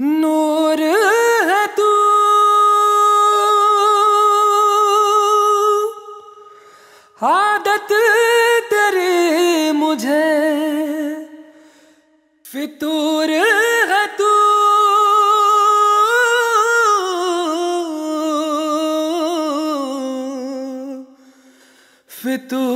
नूर है तू। आदत तेरी मुझे। फितूर है तू। फितूर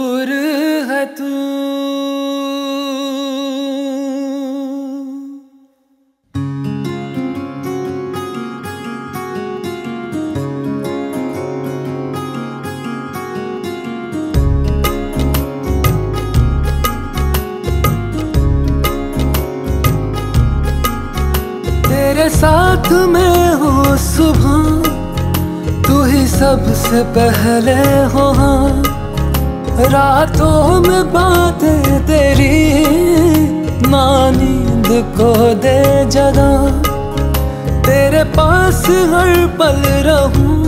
साथ में हो सुबह, तू ही सबसे पहले हो हाँ। रातों में बातें तेरी ना नींद को दे जगा। तेरे पास हर पल रहूँ,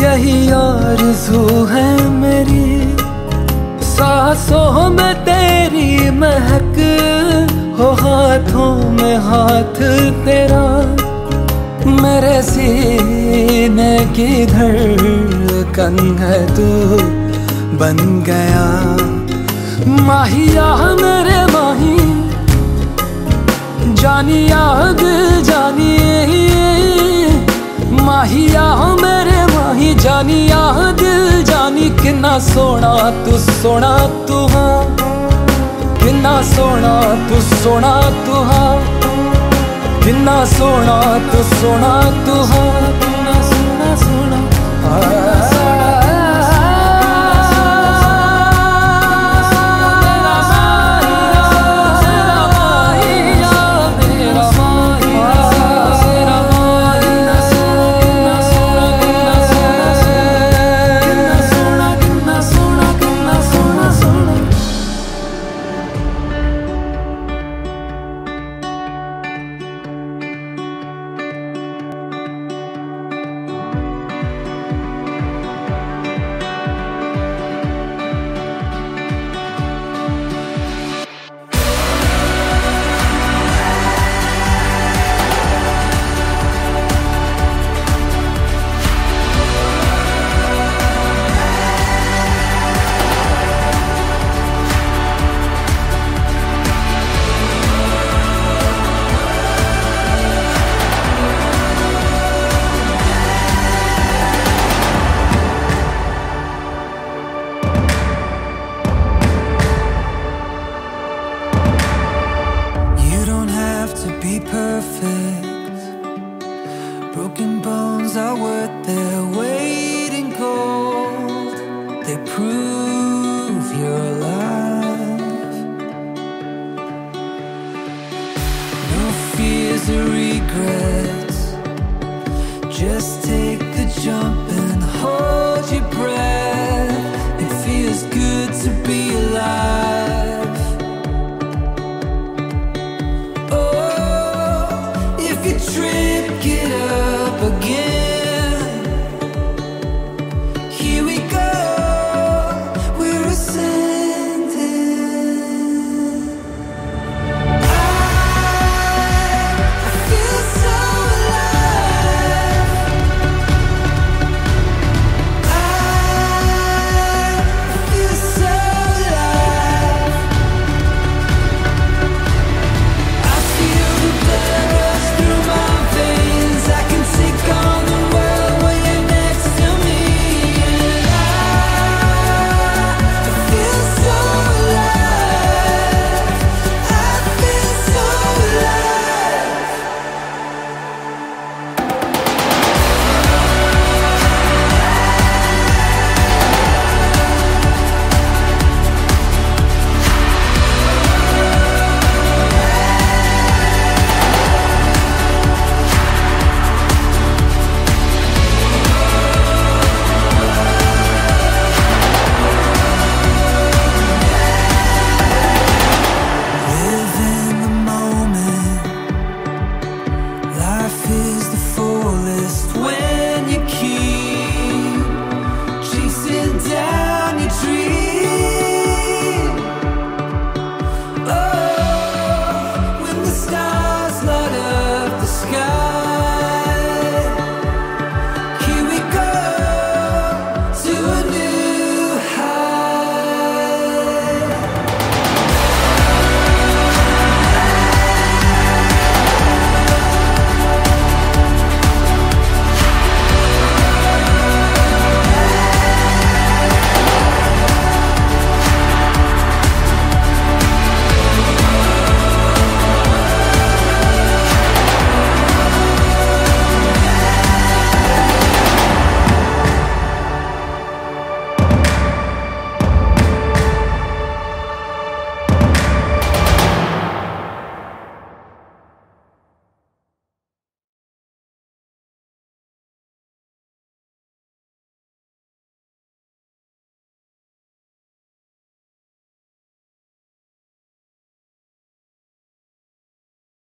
यही आरज़ू है मेरी। सांसों में तेरी महक, हो हाथों में हाथ तेरा। मेरे सीने की धड़कन है तू बन गया। माहिया मेरे माही जानिया दिल जानिए माहिया मेरे माही दिल जानी किन्ना सोना तू सोना तू हाँ किन्ना सोना तू सोना तू हाँ किन्ना सोना तू सोना तू are worth their weight in gold. They prove you're alive. No fears or regrets. Just take the jump